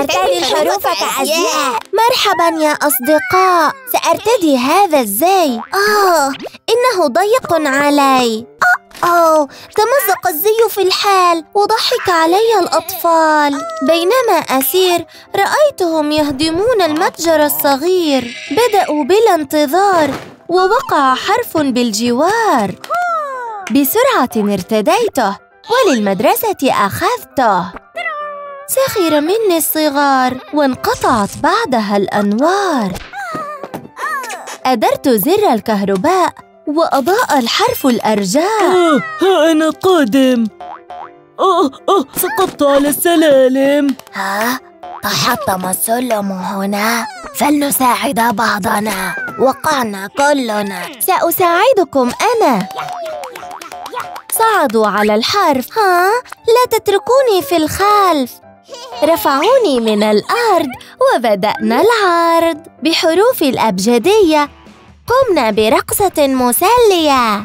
سأرتدي الحروف كأزياء مرحبا يا أصدقاء. سأرتدي هذا الزي. آه إنه ضيق علي. أوه تمزق الزي في الحال وضحك علي الأطفال. بينما أسير رأيتهم يهدمون المتجر الصغير. بدأوا بلا انتظار ووقع حرف بالجوار. بسرعة ارتديته وللمدرسة أخذته. سخر مني الصغار وانقطعت بعدها الأنوار. أدرت زر الكهرباء وأضاء الحرف الأرجاء. آه ها أنا قادم. آه آه سقطت على السلالم. ها؟ تحطم السلم هنا. فلنساعد بعضنا. وقعنا كلنا. سأساعدكم أنا. صعدوا على الحرف. ها؟ لا تتركوني في الخلف. رفعوني من الأرض وبدأنا العرض بحروف الأبجدية. قمنا برقصة مسلية.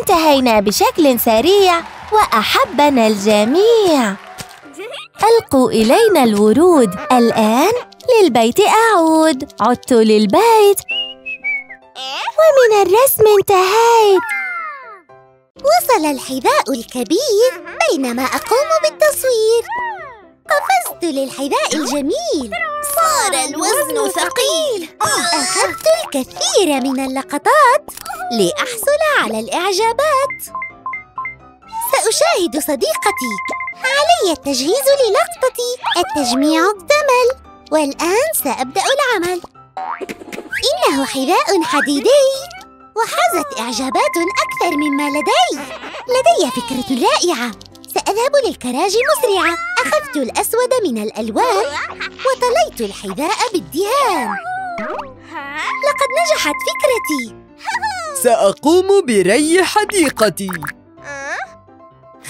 انتهينا بشكل سريع وأحبنا الجميع. ألقوا إلينا الورود. الآن للبيت أعود. عدت للبيت. ومن الرسم انتهيت. وصل الحذاء الكبير. بينما أقوم بالتصوير. قفزت للحذاء الجميل. صار الوزن ثقيل. أخذت الكثير من اللقطات لأحصل على الإعجابات. سأشاهد صديقتي. علي التجهيز للقطتي التجميع اكتمل والآن سأبدأ العمل. إنه حذاء حديدي. وحازت إعجابات أكثر مما لدي. لدي فكرة رائعة. سأذهب للكراج مسرعة أخذت الأسود من الألوان وطليت الحذاء بالدهان. لقد نجحت فكرتي. سأقوم بري حديقتي.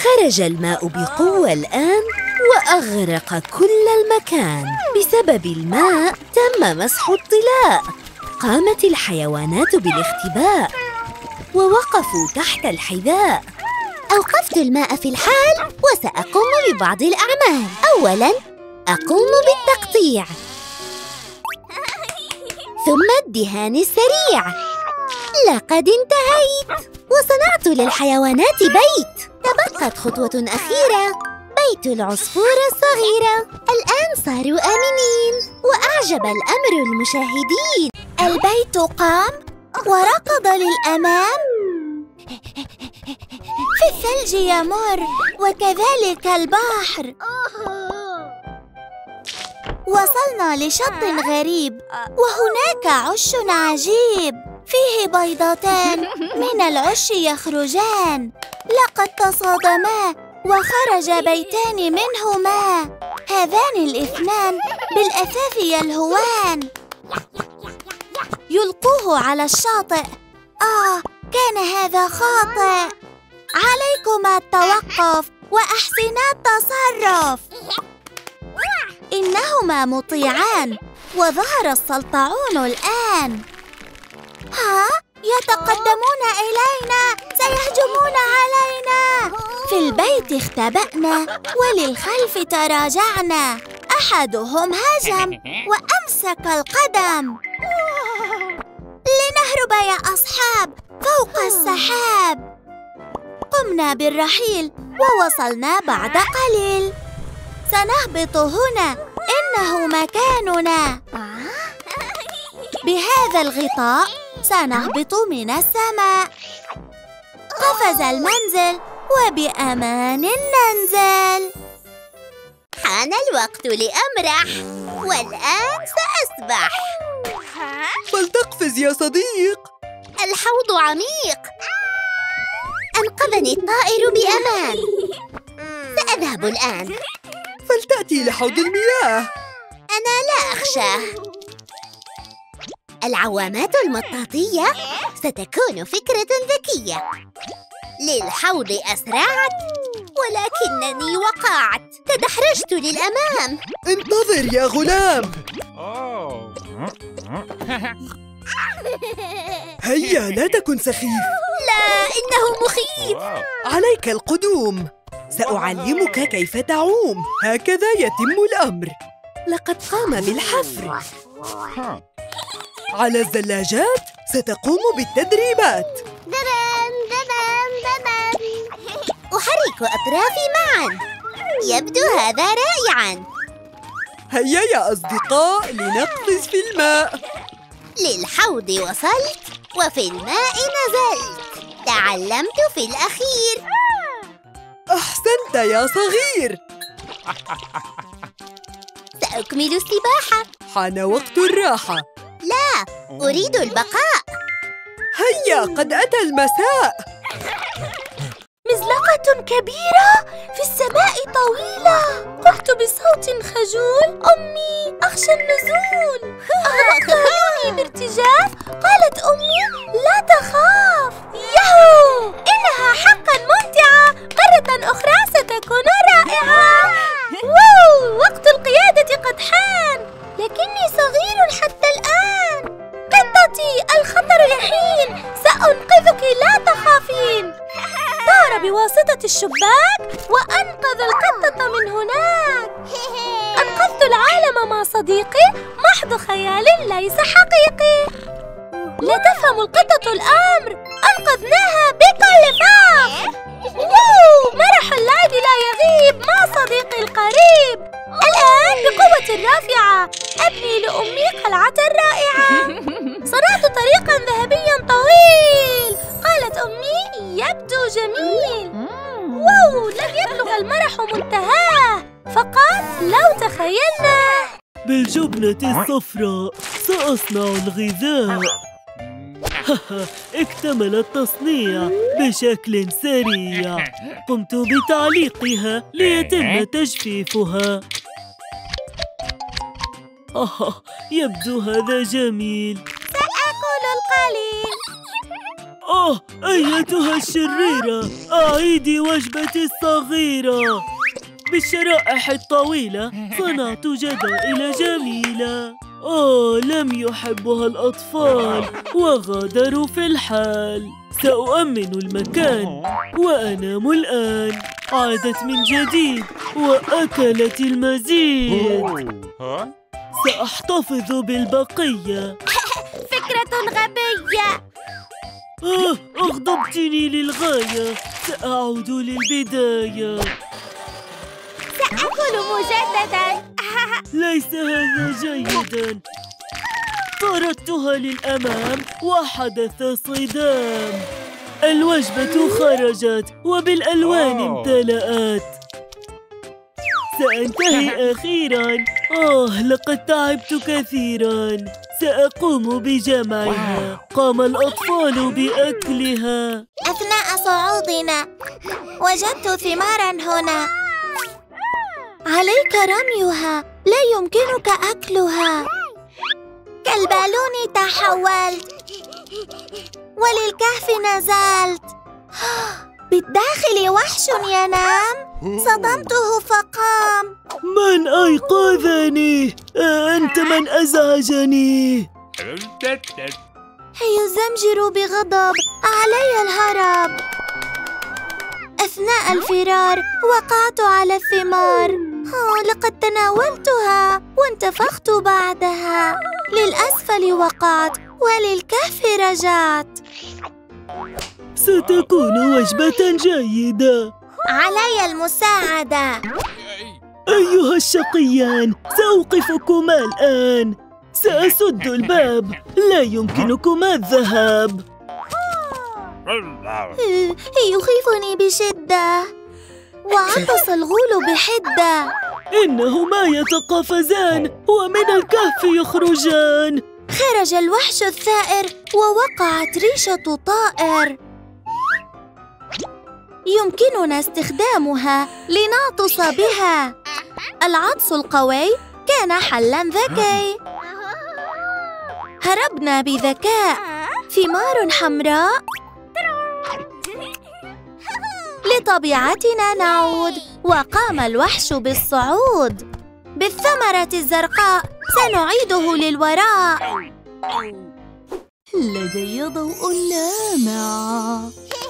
خرج الماء بقوة الآن وأغرق كل المكان. بسبب الماء تم مسح الطلاء. قامت الحيوانات بالاختباء ووقفوا تحت الحذاء. أوقفت الماء في الحال. وسأقوم ببعض الأعمال. أولاً أقوم بالتقطيع. ثم الدهان السريع. لقد انتهيت. وصنعت للحيوانات بيت. تبقت خطوة أخيرة. بيت العصفورة الصغيرة الآن صاروا آمنين. وأعجب الأمر المشاهدين. البيت قام. وركض للأمام. في الثلج يمر وكذلك البحر. وصلنا لشط غريب وهناك عش عجيب. فيه بيضتان من العش يخرجان. لقد تصادما وخرج بيتان منهما. هذان الإثنان بالأثاث يلهوان. يلقوه على الشاطئ. آه كان هذا خاطئ. عليكما التوقف وأحسنا التصرف. إنهما مطيعان وظهر السلطعون الآن. ها؟ يتقدمون إلينا سيهجمون علينا. في البيت اختبأنا وللخلف تراجعنا. أحدهم هجم وأمسك القدم. لنهرب يا أصحاب فوق السحاب. قمنا بالرحيل ووصلنا بعد قليل. سنهبط هنا. إنه مكاننا. بهذا الغطاء سنهبط من السماء. قفز المنزل وبأمان ننزل. حان الوقت لأمرح والآن سأسبح. فلتقفز يا صديق. الحوض عميق. أنقذني الطائر بأمان. سأذهب الآن. فلتأتي لحوض المياه. أنا لا أخشى. العوامات المطاطية ستكون فكرة ذكية. للحوض أسرعت ولكنني وقعت. تدحرجت للأمام. انتظر يا غلام. هيا لا تكن سخيف. لا إنه مخيف. عليك القدوم. سأعلمك كيف تعوم. هكذا يتم الأمر. لقد قام بالحفر. على الزلاجات ستقوم بالتدريبات. ددن ددن ددن أحرك أطرافي معا. يبدو هذا رائعا. هيا يا أصدقاء لنقفز في الماء. للحوض وصلت وفي الماء نزلت. تعلمت في الأخير. أحسنت يا صغير. سأكمل السباحة. حان وقت الراحة. لا أريد البقاء. هيا قد أتى المساء. مزلقة كبيرة في السماء طويلة. قلت بصوت خجول أمي أخشى النزول. أغمضت عيوني بارتجاف قالت أمي صديقي محض خيال ليس حقيقي. لا تفهم القطة الأمر أنقذناها بكل مرح اللعب لا يغيب مع صديقي القريب. الآن بقوة رافعة أبني لأمي قلعة رائعة. صنعت طريقا ذهبيا طويل. قالت أمي يبدو جميل. واو لم يبلغ المرح منتهاه. فقط لو تخيلنا. بالجبنة الصفراء. سأصنع الغذاء. اكتمل التصنيع بشكل سريع. قمت بتعليقها ليتم تجفيفها. آه يبدو هذا جميل. سأكل القليل. آه أيتها الشريرة. أعيدي وجبتي الصغيرة. بالشرائح الطويلة صنعت جدائل جميلة. آه لم يحبها الأطفال وغادروا في الحال. سأؤمن المكان وأنام الآن. عادت من جديد وأكلت المزيد. سأحتفظ بالبقية. فكرة غبية. آه أغضبتني للغاية. سأعود للبداية. سأكل مجددا. ليس هذا جيدا طردتها للأمام وحدث صدام. الوجبة خرجت وبالألوان امتلأت. سأنتهي أخيرا. آه لقد تعبت كثيرا. سأقوم بجمعها. قام الأطفال بأكلها. أثناء صعودنا وجدت ثمارا هنا. عليك رميها لا يمكنك أكلها. كالبالون تحولت. وللكهف نزلت. بالداخل وحش ينام صدمته فقام. من أيقظني؟ أنت من أزعجني. يزمجر بغضب علي الهرب. أثناء الفرار وقعت على الثمار. لقد تناولتها وانتفخت بعدها. للأسفل وقعت وللكهف رجعت. ستكون وجبة جيدة. علي المساعدة. أيها الشقيان سأوقفكما الآن. سأسد الباب لا يمكنكما الذهاب. يخيفني بشدة. وعطس الغول بحدة. إنهما يتقافزان ومن الكهف يخرجان. خرج الوحش الثائر ووقعت ريشة طائر. يمكننا استخدامها لنعطس بها. العطس القوي كان حلا ذكي. هربنا بذكاء. ثمار حمراء. لطبيعتنا نعود وقام الوحش بالصعود. بالثمرة الزرقاء سنعيده للوراء. لدي ضوء لامع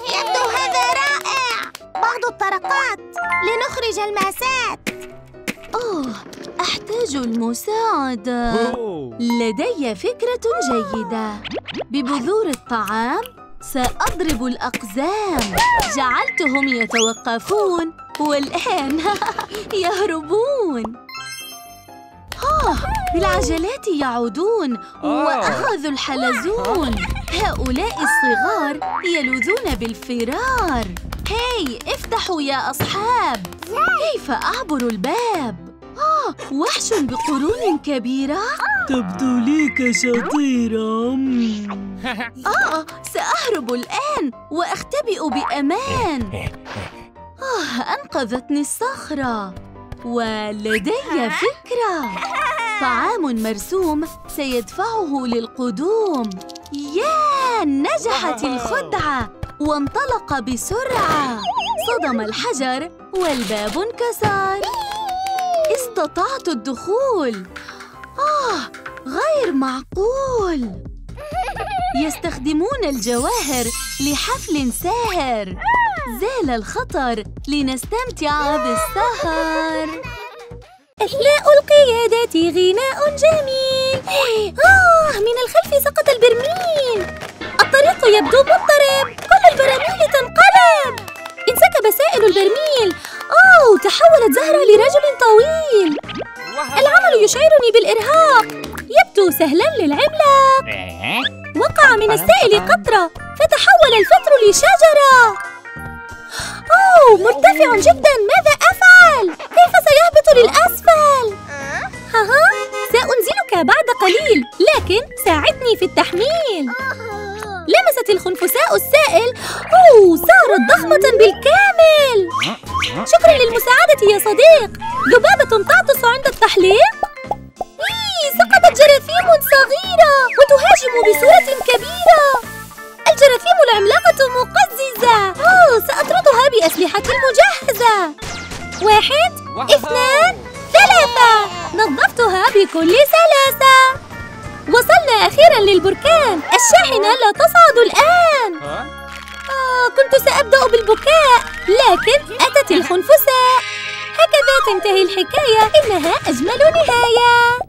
يبدو هذا رائع. بعض الطرقات لنخرج الماسات أوه أحتاج المساعدة. لدي فكرة جيدة. ببذور الطعام سأضرب الأقزام. جعلتهم يتوقفون والآن يهربون. آه بالعجلات يعودون وأخذوا الحلزون. هؤلاء الصغار يلوذون بالفرار. هاي افتحوا يا أصحاب. كيف أعبر الباب؟ آه وحش بقرون كبيرة. تبدو لي كشطيرة. آه سأهرب الآن وأختبئ بأمان. آه أنقذتني الصخرة. ولدي فكرة. طعام مرسوم سيدفعه للقدوم. يا نجحت الخدعة وانطلق بسرعة. صدم الحجر والباب انكسر. استطعت الدخول. آه غير معقول. يستخدمون الجواهر لحفل ساهر. زال الخطر لنستمتع بالسهر. إحلاء القيادة غناء جميل. آه من الخلف سقط البرميل. الطريق يبدو مضطرب. كل البراميل تنقلب. انسكب سائل البرميل. تحولت زهرة لرجل طويل. العمل يشعرني بالإرهاق. يبدو سهلا للعملاق وقع من السائل قطرة فتحول الفتر لشجرة. أوه مرتفع جدا. ماذا أفعل؟ كيف سيهبط للأسفل؟ ها سأنزلك بعد قليل لكن ساعدني في التحميل. لمست الخنفساء السائل. أوه صارت ضخمة بالكامل. شكرا للمساعدة يا صديق. ذبابة تعطس عند التحليق. إيه سقطت جراثيم صغيرة وتهاجم بصورة كبيرة. الجراثيم العملاقة مقززة. أوه سأطردها بأسلحتي المجهزة واحد اثنان ثلاثة. نظفتها بكل سلاسة. وصلنا أخيرا للبركان. الشاحنة لا تصعد الآن. آه كنت سأبدأ بالبكاء لكن أتت الخنفساء. هكذا تنتهي الحكاية إنها أجمل نهاية.